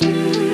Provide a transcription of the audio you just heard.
you.